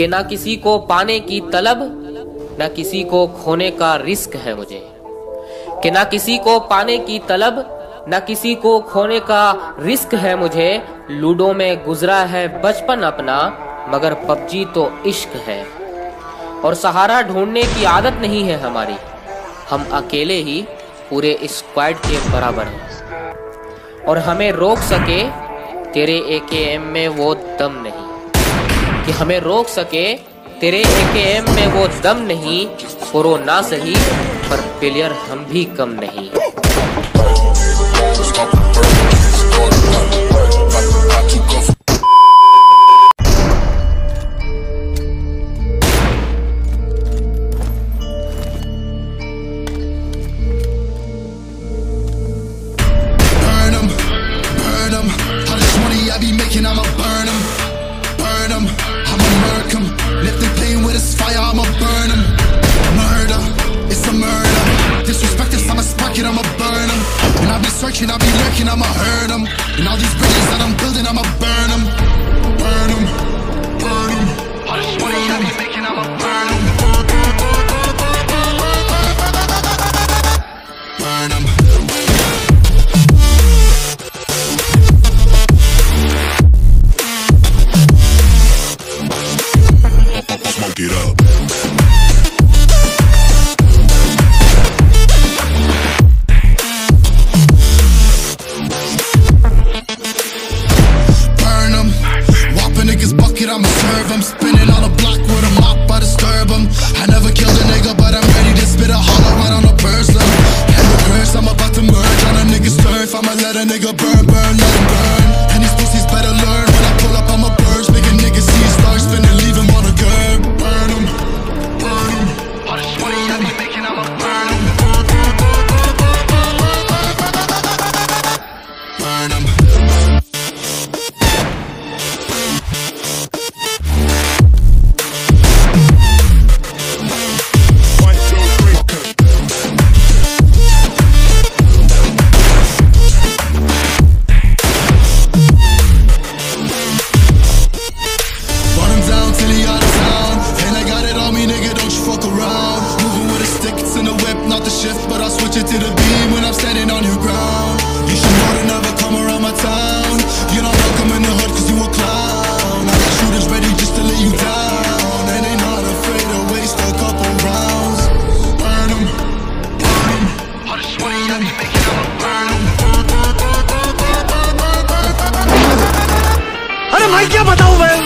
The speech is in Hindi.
कि ना किसी को पाने की तलब, ना किसी को खोने का रिस्क है मुझे। कि ना किसी को पाने की तलब, ना किसी को खोने का रिस्क है मुझे। लूडो में गुजरा है बचपन अपना, मगर पबजी तो इश्क है। और सहारा ढूँढने की आदत नहीं है हमारी। हम अकेले ही पूरे स्क्वाड के बराबर हैं। और हमें रोक सके, तेरे ए में वो दम नहीं। कि हमें रोक सके। तेरे ए में वो दम नहीं प्रो ना सही, पर प्लेयर हम भी कम नहीं। Burn burn 'em. All this money I be making, I'ma burn 'em, burn 'em. I'ma murk 'em. And if they playing with this fire, I'ma burn 'em. Murder, it's a murder. Disrespect us, I'ma spark it, I'ma burn 'em. And I'll be searching, I'll be lurking, I'ma hurt 'em. And all these bridges that I'm building, I'ma burn 'em, burn 'em, burn I'm spinning on the block. you to the beam when I'm standing on your ground. You should know to never come around my town. You're not welcome in the hood cause you a clown. I got shooters ready just to lay you down. And ain't not afraid to waste a couple rounds. Burn them, burn them All the sweaty I be making, I'ma burn अरे मैं क्या बताऊं मैं?